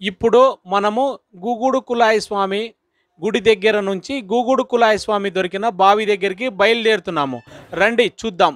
ఇప్పుడు మనము గూగుడు కులాయి స్వామి గుడి దగ్గర నుంచి గూగుడు కులాయి స్వామి దొరికిన బావి దగ్గరికి బయలుదేరుతున్నాము. రండి చూద్దాం.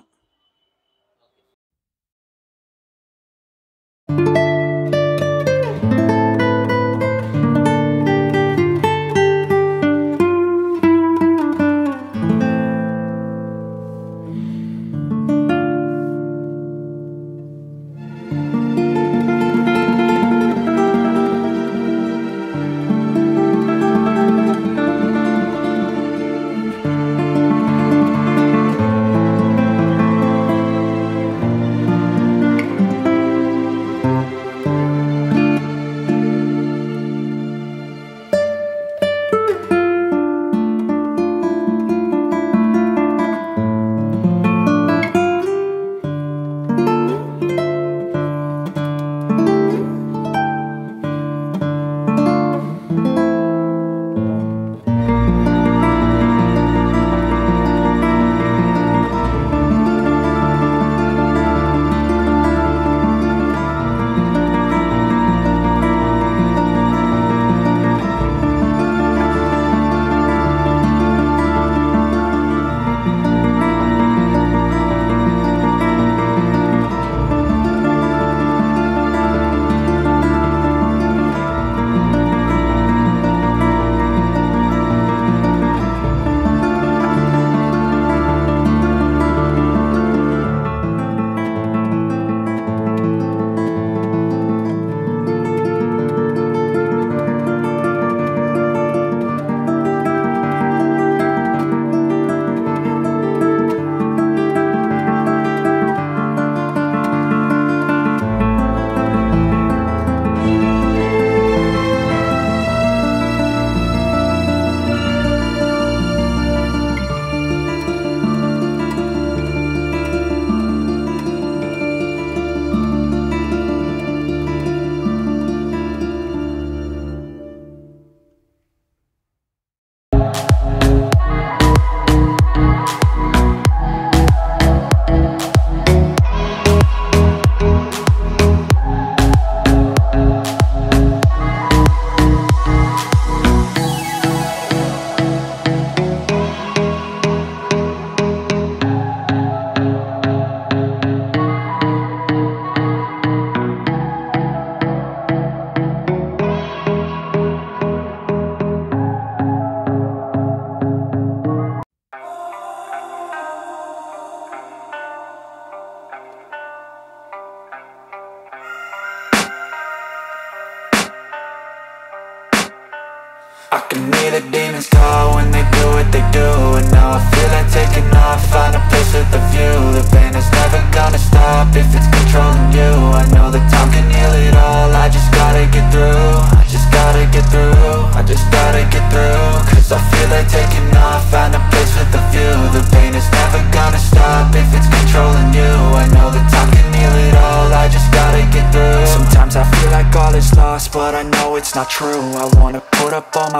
I can hear the demons call when they do what they do. And now I feel like taking off, find a place with a view. The pain is never gonna stop if it's controlling you. I know that time can heal it all, I just gotta get through. I just gotta get through, I just gotta get through. Cause I feel like taking off, find a place with a view. The pain is never gonna stop if it's controlling you. I know that time can heal it all, I just gotta get through. Sometimes I feel like all is lost, but I know it's not true. I wanna put up all my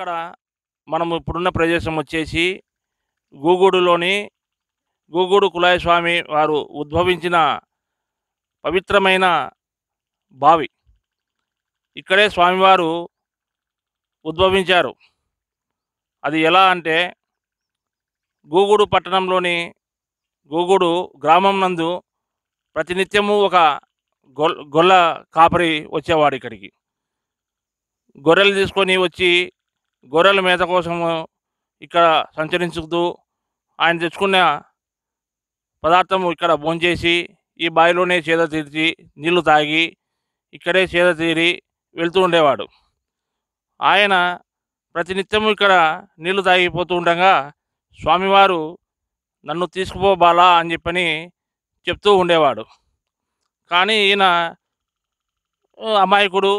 ఇక్కడ మనం ఇప్పుడున్న ప్రదేశం వచ్చేసి గూగూడులోని గూగూడు కులాయస్వామి వారు ఉద్భవించిన పవిత్రమైన బావి. ఇక్కడే స్వామివారు ఉద్భవించారు. అది ఎలా అంటే గూగుడు పట్టణంలోని గూగుడు గ్రామం నందు ప్రతినిత్యము ఒక గొల్ల కాపరి వచ్చేవాడు ఇక్కడికి. గొర్రెలు తీసుకొని వచ్చి గొర్రెల మేత కోసము ఇక్కడ సంచరించుతూ ఆయన తెచ్చుకున్న పదార్థము ఇక్కడ భోంచేసి ఈ బావిలోనే చేద తీర్చి నీళ్ళు తాగి ఇక్కడే చేద తీరి వెళ్తూ ఉండేవాడు. ఆయన ప్రతినిత్యము ఇక్కడ నీళ్ళు తాగిపోతూ ఉండగా స్వామివారు నన్ను తీసుకుపో బాలా అని చెప్పని చెప్తూ ఉండేవాడు. కానీ ఈయన అమాయకుడు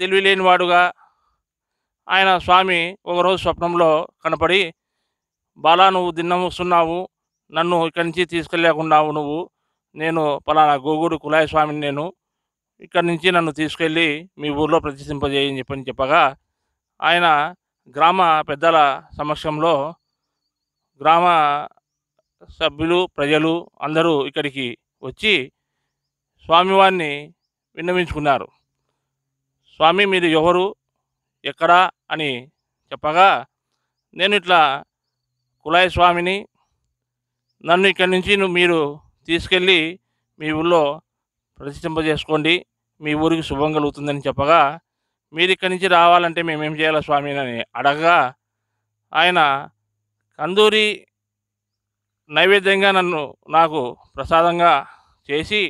తెలివి లేనివాడుగా ఆయన స్వామి ఒకరోజు స్వప్నంలో కనపడి బాలా నువ్వు దిన్నం వస్తున్నావు నన్ను ఇక్కడి నుంచి తీసుకెళ్ళకున్నావు నువ్వు. నేను పలానా గోగుడు కులాయ స్వామిని నేను ఇక్కడి నుంచి నన్ను తీసుకెళ్ళి మీ ఊర్లో ప్రతిష్ఠింపజేయని చెప్పని చెప్పగా ఆయన గ్రామ పెద్దల సమక్షంలో గ్రామ సభ్యులు ప్రజలు అందరూ ఇక్కడికి వచ్చి స్వామివారిని విన్నవించుకున్నారు. స్వామి మీరు ఎవరు? ఎక్కడా? అని చెప్పగా నేను ఇట్లా కులాయి స్వామిని నన్ను ఇక్కడి నుంచి నువ్వు మీరు తీసుకెళ్ళి మీ ఊళ్ళో ప్రతిష్ఠింపజేసుకోండి మీ ఊరికి శుభం కలుగుతుందని చెప్పగా మీరు ఇక్కడి నుంచి రావాలంటే మేమేం చేయాలి స్వామి అని అడగగా ఆయన కందూరి నైవేద్యంగా నన్ను నాకు ప్రసాదంగా చేసి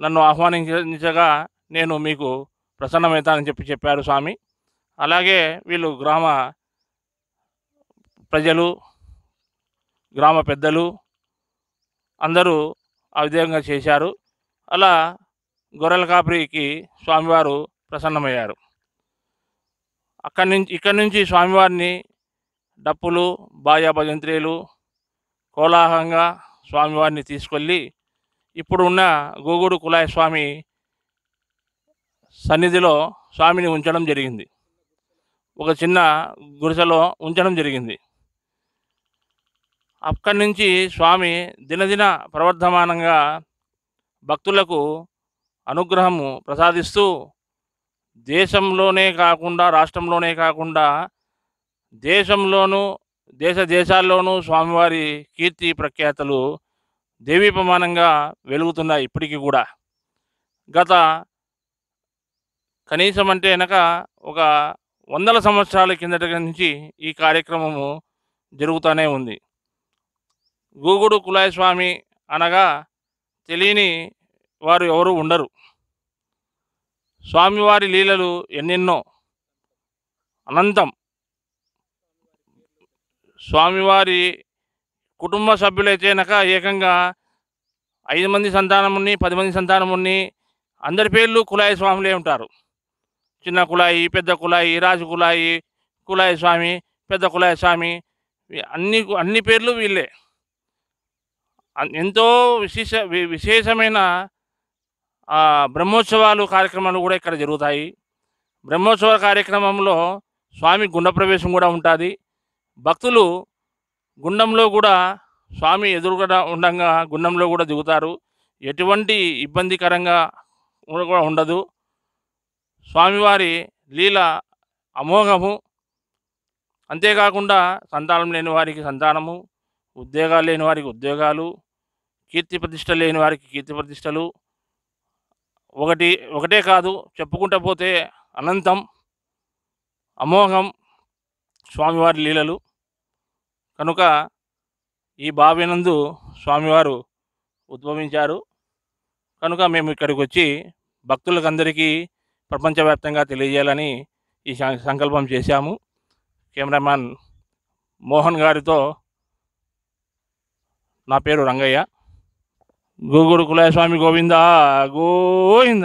నన్ను ఆహ్వానించగా నేను మీకు ప్రసన్నమవుతానని చెప్పి చెప్పారు స్వామి. అలాగే వీళ్ళు గ్రామ ప్రజలు గ్రామ పెద్దలు అందరూ ఆ విధంగా చేశారు. అలా గొర్రెల కాపరికి స్వామివారు ప్రసన్నమయ్యారు. అక్కడి నుంచి ఇక్కడి నుంచి స్వామివారిని డప్పులు బాజా భజంత్రీలు కోలాహంగా స్వామివారిని తీసుకెళ్ళి ఇప్పుడు ఉన్న గోగుడు కులాయ స్వామి సన్నిధిలో స్వామిని ఉంచడం జరిగింది. ఒక చిన్న గుడిసెలో ఉంచడం జరిగింది. అక్కడి నుంచి స్వామి దినదిన ప్రవర్ధమానంగా భక్తులకు అనుగ్రహము ప్రసాదిస్తూ దేశంలోనే కాకుండా రాష్ట్రంలోనే కాకుండా దేశంలోనూ దేశ దేశాల్లోనూ స్వామివారి కీర్తి ప్రఖ్యాతలు దేవీపమానంగా వెలుగుతున్నాయి ఇప్పటికీ కూడా. గత కనీసం అంటే వెనక ఒక వందల సంవత్సరాల కిందట నుంచి ఈ కార్యక్రమము జరుగుతూనే ఉంది. గూగుడు కులాయస్వామి అనగా తెలియని వారు ఎవరు ఉండరు. స్వామివారి లీలలు ఎన్నెన్నో. అనంతం స్వామివారి కుటుంబ సభ్యులైతేనక ఏకంగా ఐదు మంది సంతానముని పది మంది సంతానముని అందరి పేర్లు కులాయి స్వాములే ఉంటారు. చిన్న కులాయి పెద్ద కులాయి రాజు కులాయి కులాయి స్వామి పెద్ద కులాయి స్వామి అన్ని అన్ని పేర్లు వీళ్ళే. ఎంతో విశేష వి- విశేషమైన బ్రహ్మోత్సవాలు కార్యక్రమాలు కూడా ఇక్కడ జరుగుతాయి. బ్రహ్మోత్సవ కార్యక్రమంలో స్వామి గుండ ప్రవేశం కూడా ఉంటుంది. భక్తులు గుండంలో కూడా స్వామి ఎదురుగా ఉండగా గుండంలో కూడా దిగుతారు. ఎటువంటి ఇబ్బందికరంగా కూడా ఉండదు. స్వామివారి లీల అమోఘము. అంతేకాకుండా సంతానం లేని వారికి సంతానము ఉద్యోగాలు లేని వారికి ఉద్యోగాలు కీర్తి ప్రతిష్ట లేని వారికి కీర్తి ప్రతిష్టలు. ఒకటి ఒకటే కాదు చెప్పుకుంటూ పోతే అనంతం అమోఘం స్వామివారి లీలలు. కనుక ఈ బావినందు స్వామివారు ఉద్భవించారు. కనుక మేము ఇక్కడికి వచ్చి భక్తులకందరికీ ప్రపంచవ్యాప్తంగా తెలియజేయాలని ఈ సంకల్పం చేశాము. కెమెరామ్యాన్ మోహన్ గారితో నా పేరు రంగయ్య. గోగుడు కులయస్వామి గోవిందా గోవింద.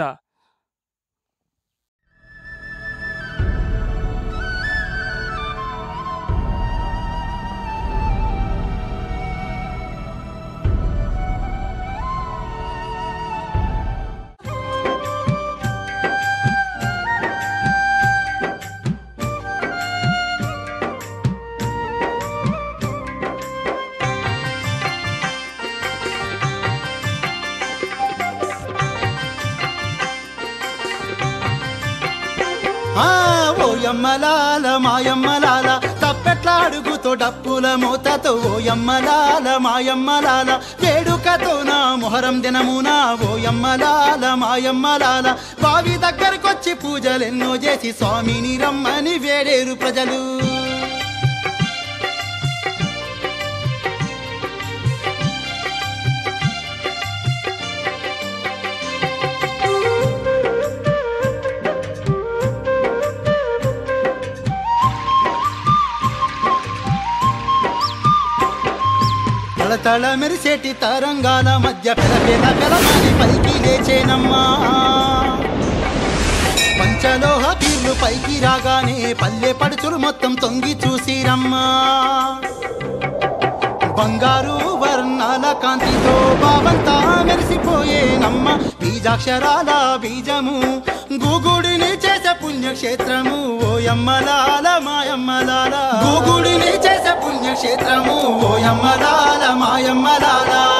ఓయమ్మలాల మాయమ్మలాల తప్పెట్ల అడుగుతో డప్పుల మూతతో. ఓయమ్మలాల మాయమ్మలాల వేడుకతో నా మొహరం దినమున. ఓయమ్మలాల మాయమ్మలాల బావి దగ్గరకొచ్చి పూజలెన్నో చేసి స్వామిని రమ్మని వేడేరు ప్రజలు. తల మెరిసేటి తరంగాల మధ్య పెలపెల పెలమని పైకి లేచేనమ్మా. పంచలోహ తీర్లు పైకి రాగానే పల్లె పడుచులు మొత్తం తొంగి చూసిరమ్మా. బంగారు వర్ణాల కాంతితో బావంతా మెరిసిపోయేనమ్మ. బీజాక్షరాల బీజము గూగుడిని చేసే పుణ్యక్షేత్రము. ఓయమ్మలాల మాయమ్మలాల గూగుడిని చేసే పుణ్యక్షేత్రము. ఓయమ్మలాల మాయమ్మలాలా